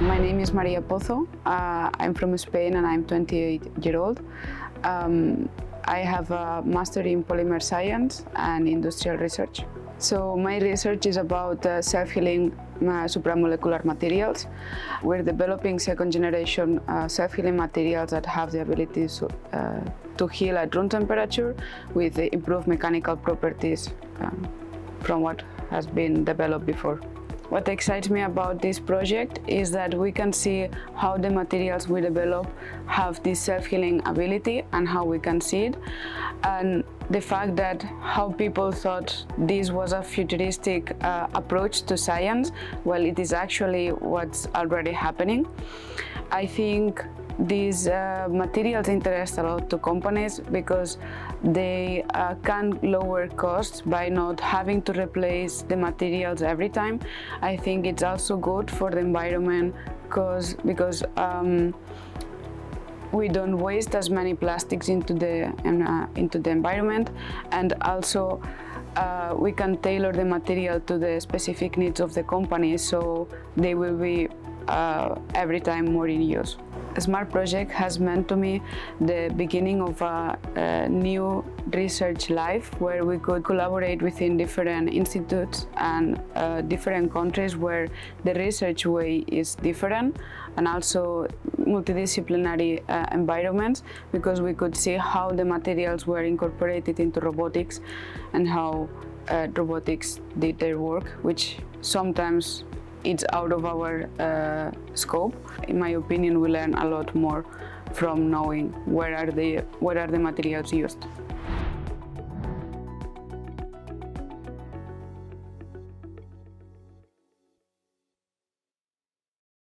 My name is Maria Pozo. Uh, I'm from Spain and I'm 28 year old. Um, I have a master in polymer science and industrial research. So my research is about uh, self-healing uh, supramolecular materials. We're developing second generation uh, self-healing materials that have the ability to, uh, to heal at room temperature with improved mechanical properties uh, from what has been developed before. What excites me about this project is that we can see how the materials we develop have this self-healing ability and how we can see it. And the fact that how people thought this was a futuristic uh, approach to science, well, it is actually what's already happening. I think these uh, materials interest a lot to companies because they uh, can lower costs by not having to replace the materials every time. I think it's also good for the environment cause, because um, we don't waste as many plastics into the uh, into the environment and also uh, we can tailor the material to the specific needs of the company so they will be uh, every time more in use. SMART project has meant to me the beginning of a, a, new research life where we could collaborate within different institutes and uh, different countries where the research way is different and also multidisciplinary uh, environments because we could see how the materials were incorporated into robotics and how uh, robotics did their work, which sometimes it's out of our uh, scope. In my opinion, we learn a lot more from knowing where are the where are the materials used.